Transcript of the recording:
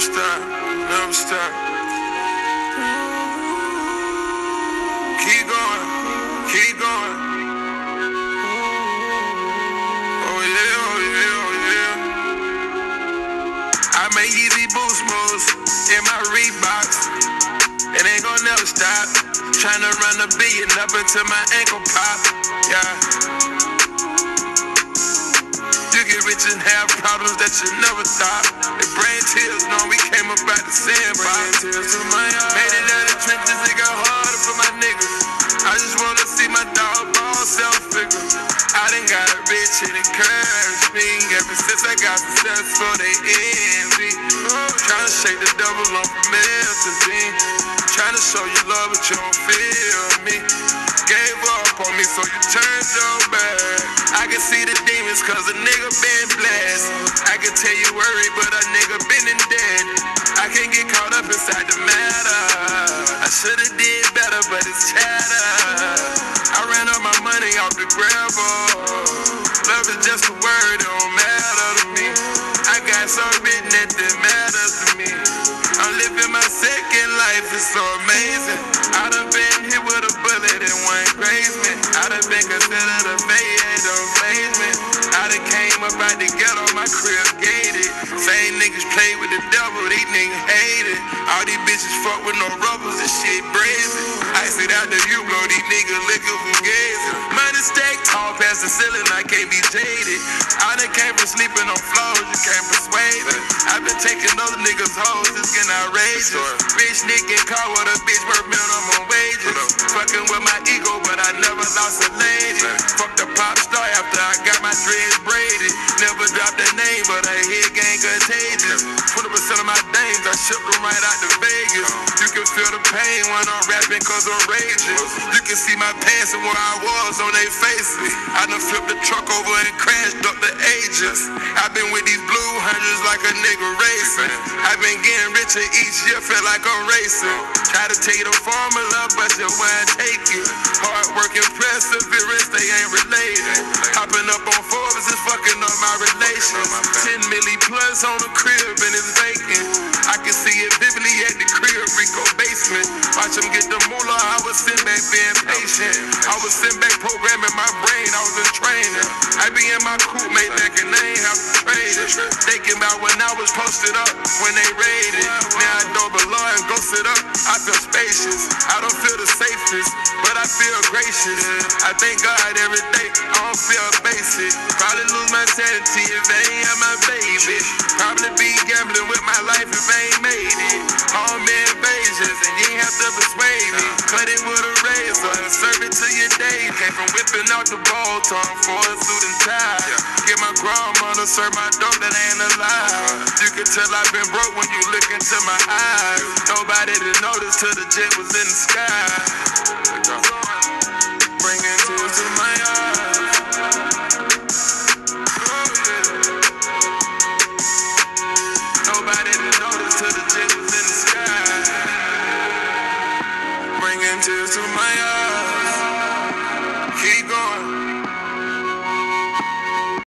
stop, never stop. Keep going, keep going. Oh yeah, oh yeah, oh yeah. I make easy boost moves in my Reeboks. It ain't gonna never stop. Tryna run a billion up until my ankle pop. Yeah. You get rich and have problems that you never thought. They brain tears, know we came up out the sandbox. Made it out of trenches, it got harder for my niggas. I just wanna see my dog ball self figure. I done got rich and encouraged me. Ever since I got successful, they envy. Tryna shake the double on Melton. Tryna show you love, but you don't feel me. Gave up on me, so you turned your back. I can see the demons, cause a nigga been blessed. I can tell you worried, but a nigga been in debt. I can't get caught up inside the matter. I should've did better, but it's chatter. I ran up my money off the gravel. Love is just a word, it don't matter to me. I got something that matters to me. I'm living my second life, it's so amazing. I done been hit with a bullet and one graze me. I done been considered a crib gated. Same niggas play with the devil, these niggas hate it. All these bitches fuck with no rubbers, this shit brazen. I sit out the you blow these niggas liquor from gazing. Money stack tall past the ceiling, I can't be jaded. I done came from sleeping on floors, you can't persuade me. I've been taking other niggas' hoes, it's getting outrageous. Rich nigga car with a bitch worth minimum wages. Fucking with my ego, but I never lost a lady. Fuck the pop star after I got my but contagious. 20% of my dames, I shipped them right out to Vegas. You can feel the pain when I'm rapping cause I'm raging. You can see my pants and where I was on their faces. I done flipped the truck over and crashed up the ages. I've been with these blue hundreds like a nigga racing. I've been getting richer each year, feel like I'm racing. Try to take the formula, but you won't take it. Hard working, perseverance, they ain't related. Hopping up on Forbes fucking up my relations. 10 milli plus on the crib and it's vacant. I can see it vividly at the crib, Rico basement. Watch them get the moolah, I was sitting back being patient. I was sitting back programming my brain, I was in training. I be in my coupe, mate, back and they ain't have it. Thinking about when I was posted up, when they raided. Now I know below and go sit up, I feel spacious. I don't feel the safest, but I feel gracious. I thank God every day, I don't feel basic. Probably lose my sanity if they ain't have my baby. Probably be gambling with my life if I ain't made it. All Home invasions and you ain't have to persuade me. Cut it with a razor and serve it to your day. Came from whipping out the ball tongue for a wanna serve my dough, that ain't a lie. You can tell I've been broke when you look into my eyes. Nobody to notice till the jet was in the sky. Bringing tears to my eyes. Nobody the jet was in the sky. Tears to my eyes. Keep going.